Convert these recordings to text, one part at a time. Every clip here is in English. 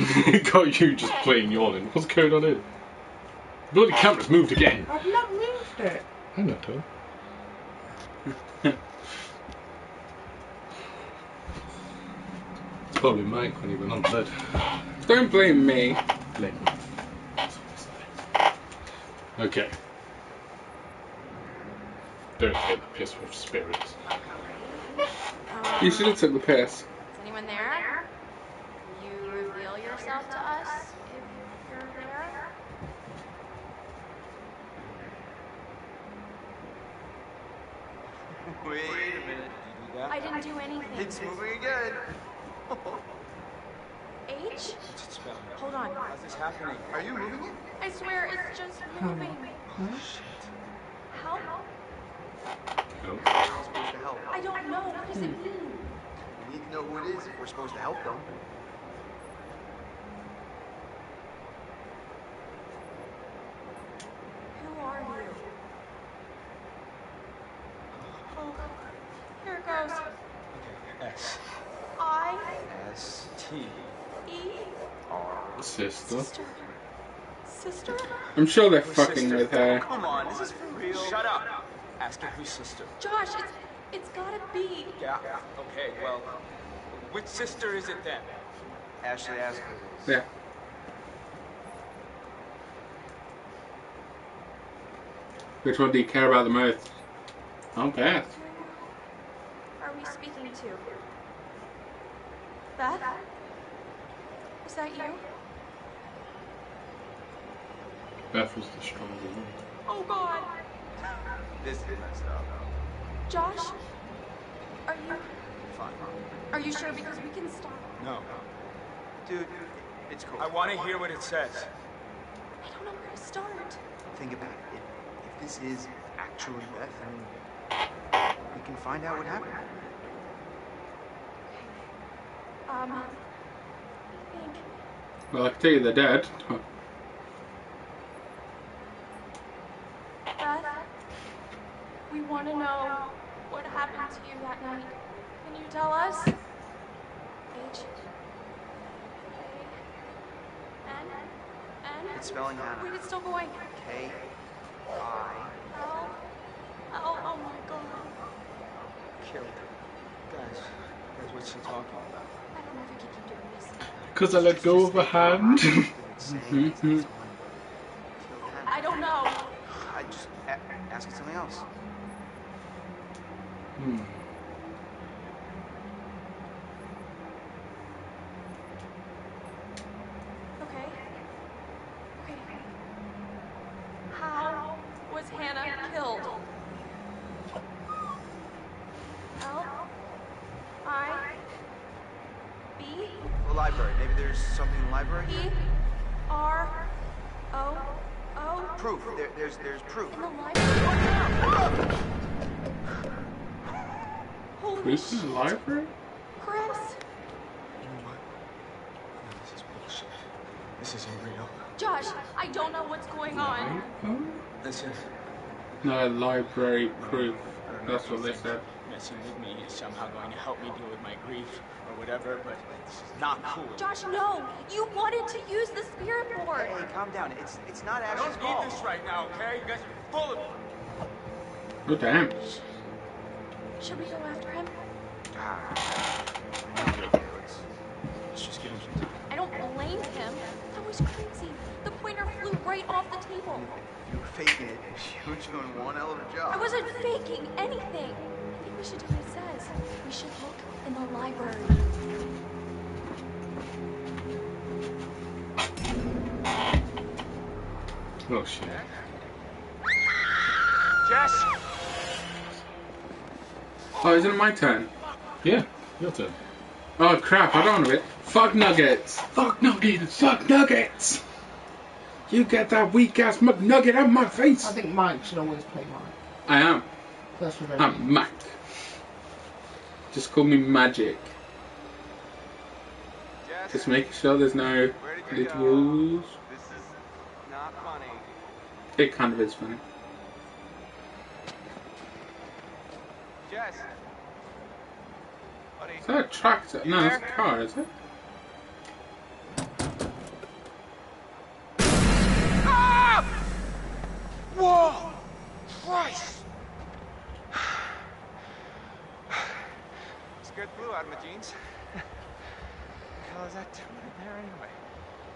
Got you just plain yawning. What's going on here? Bloody camera's moved again. I've not moved it. I know, Tom. it's probably Mike when he went on bed. Don't blame me. Blame me. Okay. Don't take the piss with spirits. Um, You should have took the piss. Is anyone there? You reveal yourself to us if you're there. Wait a minute. You do that? I didn't do anything. It's moving again. H? What's it spelling? Hold on. How's this happening? Are you moving it? I swear it's just moving. Help? No. We're supposed to help. I don't know. What does it Hmm. mean? We need to know who it is if we're supposed to help them. Who are you? Oh, here it goes. S I S T E R. Sister. sister. Sister? I'm sure they're Who's fucking sister? with her. Come on, this is for real. Shut up. Ask her who's sister. Josh, it's it's gotta be. Yeah. Okay. Well, which sister is it then? Ashley, ask her. Yeah. Which one do you care about the most? Okay. Beth. Are we speaking to? Beth? Is that you? Beth was the stronger one. Oh God. This is messed up. Josh? Are you Fine. are you sure? Because we can stop. No. Dude, it's cool. I want to hear what it says. I don't know where to start. Think about it. If, if this is actually Beth, then we can find out what happened. Um I think Well, I can tell you they're dead. Beth, we want to know what happened to you that night. Can you tell us? H A N N. It's spelling Hannah. Wait, it's still going. K I L L. Oh, oh, oh my God. killed. Guys, guys, what's she talking about? I don't know if I can keep doing this. Because I let go of a hand. It's saying that someone killed Hannah. I don't know. I just a- ask something else. hmm. Okay. Okay. How was Hannah killed? L I B The library. Maybe there's something in the library. E R O O Proof. There, there's there's proof. in the This is shit, library? Chris. You know what? No, this is bullshit. This isn't real. Josh, I don't know what's going on. Listen, No, library proof. That's what they said. Messing with me is somehow going to help me deal with my grief or whatever, but it's not cool. Josh, no. You wanted to use the spirit board. Hey, calm down. It's it's not I Ash's don't fault. need this right now, okay? You guys are full of Oh, damn. Should we go after him? Ah. Let's, let's just give him some time. I don't blame him. That was crazy. The pointer flew right off the table. You were faking it, you were doing one hell of a job. I wasn't faking anything. I think we should do what it says. We should look in the library. Oh shit. Jess! Oh, isn't it my turn? Yeah, your turn. Oh, crap. I don't want to bit. Fuck nuggets. Fuck nuggets. Fuck nuggets. You get that weak ass McNugget out of my face. I think Mike should always play Mike. I am. That's revenge. I'm Mac. Just call me Magic. Just making sure there's no little did you go? littles. This is not funny. It kind of is funny. Jess! Buddy, Is that a tractor? No, that's a car, is it? Out of my jeans. the hell is that doing in there anyway?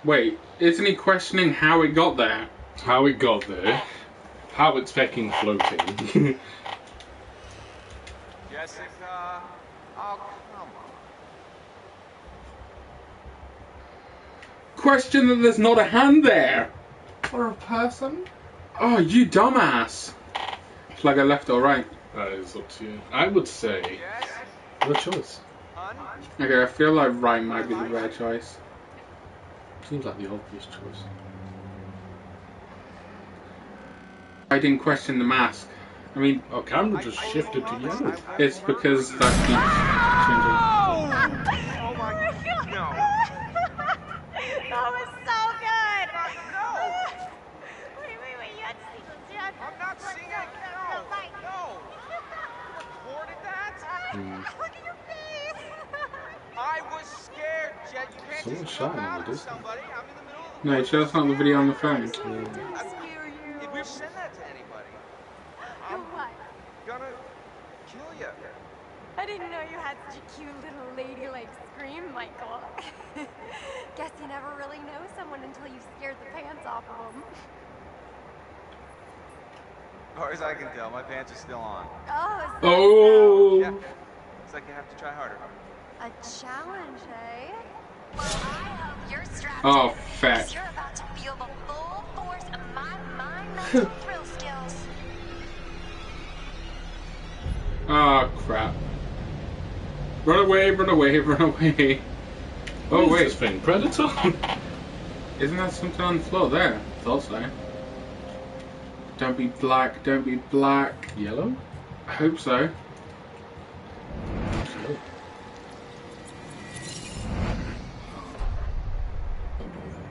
Wait, isn't he questioning how it got there? How it got there, oh. how it's fucking floating. Jessica. Oh, come on. Question that there's not a hand there. For a person? Oh, you dumbass. Flag a left or right? that is up to you. I would say Yes? Your choice. Okay, I feel like right might be the right choice. Seems like the obvious choice. I didn't question the mask. I mean, Oh, camera just shifted to yellow. it's because that keeps changing. Oh my no. that was so good. wait, wait, wait. You had to see this. You I'm not singing. No. No. You recorded that? Look at your face. I was scared, Jet. You can't Someone's just jump shouting out in the at distance. somebody. I'm in the middle of the No, show us not the video on the phone. Scare you. Did we send that to anybody? I'm what? gonna kill you. I didn't know you had such a cute little ladylike scream, Michael. Guess you never really know someone until you've scared the pants off of them. As far as I can tell, my pants are still on. Oh, is that Oh! Yeah. It's like you have to try harder. A challenge, eh? Well, I hope you're strapped Oh, fat. You're about to feel the full force of my mind-melting thrill skills. Oh, crap. Run away, run away, run away. Oh, What is wait. this thing? Predator? Isn't that something on the floor there? Thought so. Don't be black, don't be black. yellow? I hope so.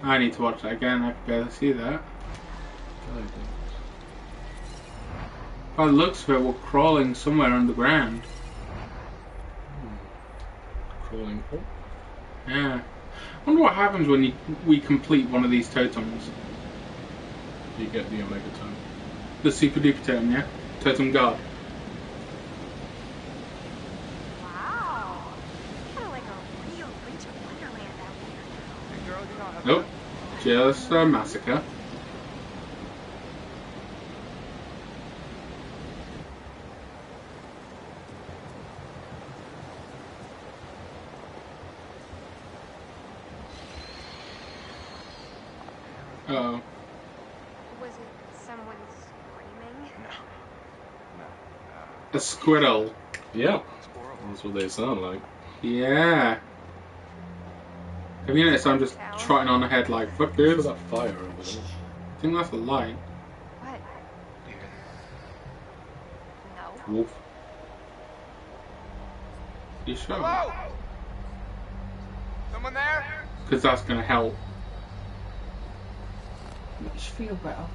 I need to watch that again, I can barely see that. Oh, By the looks of it, we're crawling somewhere underground. Crawling up. Yeah. I wonder what happens when you, we complete one of these totems. You get the Omega Tone. The super duper totem, yeah? Totem god. Wow. Kind of like a real winter wonderland out here. Hey, girl, you know how Nope. Just a massacre. Oh. Was it someone screaming? No. No. Uh, a squirrel. Yeah, Squirrel. that's what they sound like. Yeah. Have you noticed I'm just trotting on ahead like, fuck There's this? that fire over there. I think that's a light. What? No. Wolf. You sure? Hello? Someone there? Because that's going to help. Makes you feel better.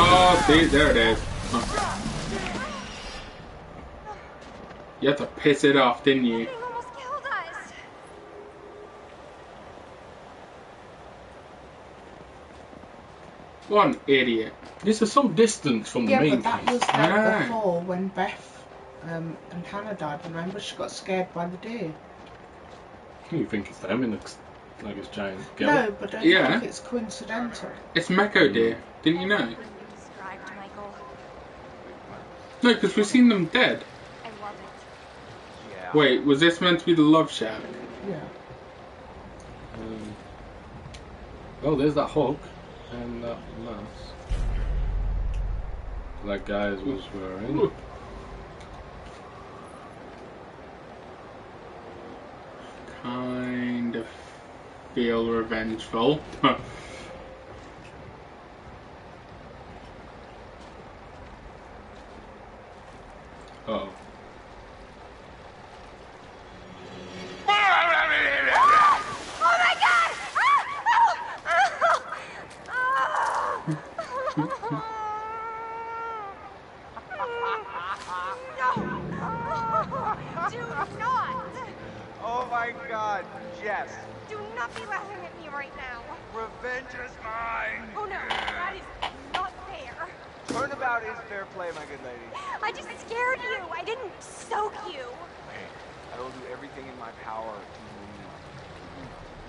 Oh, see, there it is. Huh. You had to piss it off, didn't you? He almost killed us. What an idiot. This is some distance from the Yeah, main but that piece. was Ah. before when Beth um, and Hannah died. Remember, she got scared by the deer. You think it's them in the, like it's giant No, gallop? but I Yeah. think it's coincidental. It's Meko deer. Didn't you know? You described Michael. No, because we've seen them dead. I love it. Yeah. Wait, was this meant to be the love shack? Yeah. Um, oh, there's that hawk and that mask. That guy was wearing. Kind of feel revengeful. Oh. Oh my god! no! Do not! Oh my god, Jess. Do not be laughing at me right now. Revenge is mine. Oh no, that is not fair. Turnabout is fair play, my good lady. I just scared you. I didn't soak you. Okay, I will do everything in my power to win.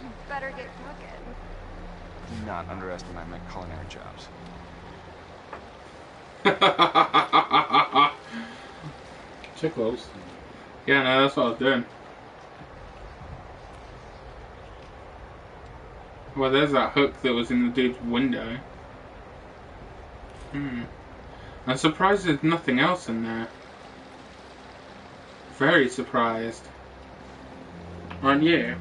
You better get cooking. Do not underestimate my culinary chops. Check those. yeah, no, that's what I was doing. Well, there's that hook that was in the dude's window. Hmm. I'm surprised there's nothing else in there. Very surprised. Aren't you?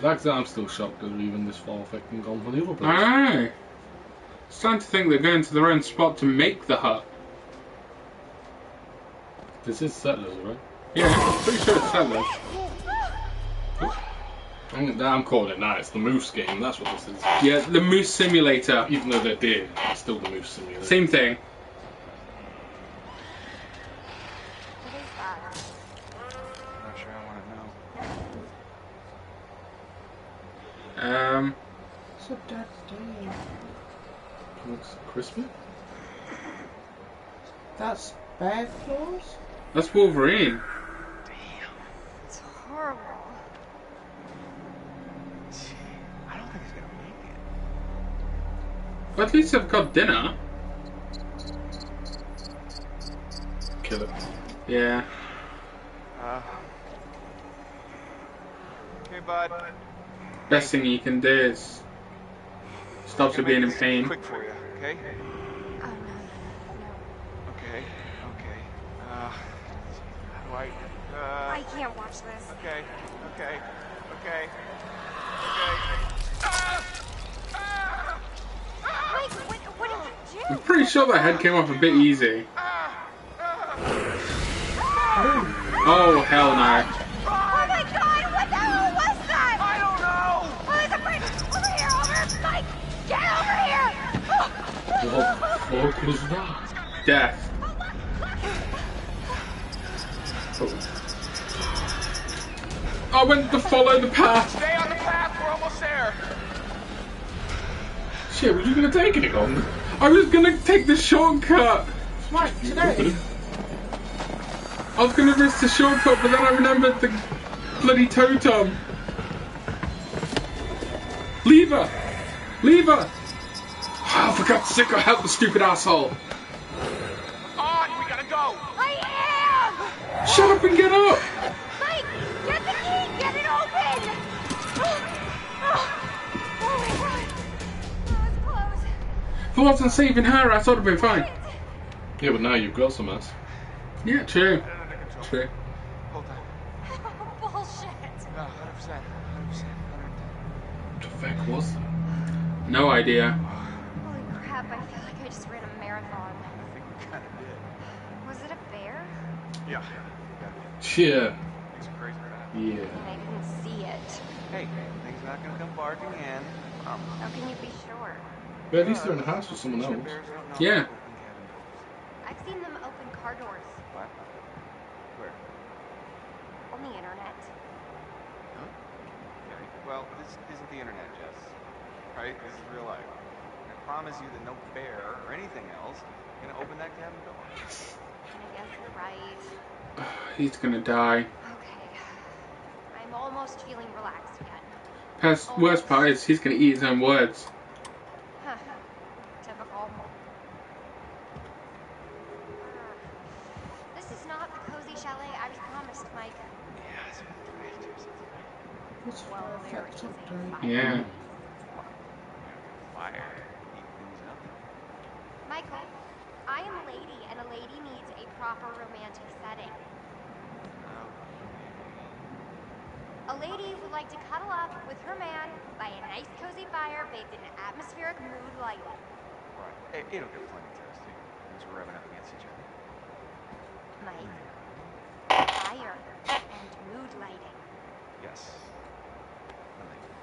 Hmm. Like I'm still shocked that they're even this far fucking gone for the other place. I know. Starting to think they're going to their own spot to make the hut. This is settlers, right? Yeah, I'm pretty sure it's settlers. I'm, I'm calling it now. It's the Moose game. That's what this is. Yeah, the Moose Simulator. Even though they're dead, it's still the Moose simulator. Same thing. What is that? I'm not sure I want to know. Um, What's up, Dad doing? Looks crispy. That's bad claws? that's Wolverine. Damn, it's horrible. Gee, I don't think he's gonna make it. But at least they've got dinner. Kill it. Yeah. Uh. Okay, bud. Best thing you can do is stop you being in pain. Quick for you, okay? Oh no, no. Okay, okay. Uh, how do I? Uh, I can't watch this. Okay, okay, okay, okay. Ah! Ah! Mike, what, what did you do? I'm pretty sure that head came off a bit easy. Ah! Ah! Oh hell no. What the fuck was that? Death. I went to follow the path. Stay on the path, we're almost there! Shit, were you gonna take it on? I was gonna take the shortcut. Right, today. I was gonna risk the shortcut, but then I remembered the bloody totem. Leave her! Leave her! Oh, for God's sake, I help the stupid asshole. On, we gotta go! I am! Shut up and get up! Mike, get the key! Get it open! Oh, oh oh my god. Oh, it's closed. If I wasn't saving her, I thought it'd been fine. Yeah, but now you've got some ass. Yeah, true. Under control. True. Hold on. Bullshit. 100%, 100%, 110. What the fuck was that? No idea. Holy crap, I feel like I just ran a marathon. I think we kinda did. Was it a bear? Yeah. Yeah. Things are crazy fast. Yeah. And I didn't see it. Hey, things not gonna come barging in. Um, How can you be sure? But at least they're in the house with someone else. bears don't know Yeah. how to open cabin doors. I've seen them open car doors What? Where? on the internet. Huh? Okay. Well, this isn't the internet, Jess. Right? This is real life. I promise you that no bear or anything else is gonna open that cabin door. And I guess you're right. He's gonna die. Okay. I'm almost feeling relaxed again. Past, worst part is he's gonna eat his own words. Huh. Typical. Ah. This is not the cozy chalet I was promised, Mike. Yeah, it's right. There's something What's Well, there perfect is a update? fire. Yeah. fire. Heat things up. Michael, I am a lady, and a lady needs a proper romantic setting. Oh, A lady who'd like to cuddle up with her man by a nice cozy fire bathed in atmospheric mood lighting. right. It, it'll get plenty toasty as we're rubbing up against each other. Mike, hmm. fire and mood lighting. Yes. I like it.